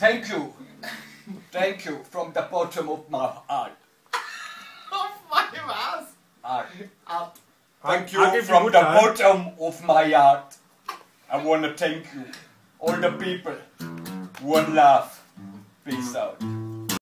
Thank you. Thank you from the bottom of my heart. Of my was? heart. Thank you I from you the time. bottom of my heart. I want to thank you. All the people. One laugh. Peace out.